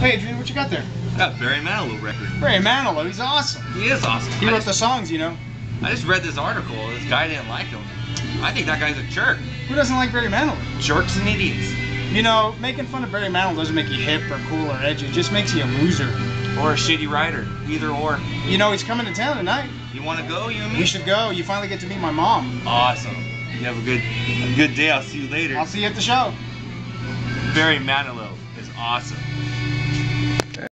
Hey, Adrian, what you got there? I got Barry Manilow record. Barry Manilow, he's awesome. He is awesome. He I wrote just, the songs, you know. I just read this article. This guy didn't like him. I think that guy's a jerk. Who doesn't like Barry Manilow? Jerks and idiots. You know, making fun of Barry Manilow doesn't make you hip or cool or edgy. It just makes you a loser. Or a shitty writer. Either or. You know, he's coming to town tonight. You want to go, you and me? We should go. You finally get to meet my mom. Awesome. You have a good, a good day. I'll see you later. I'll see you at the show. Barry Manilow is awesome.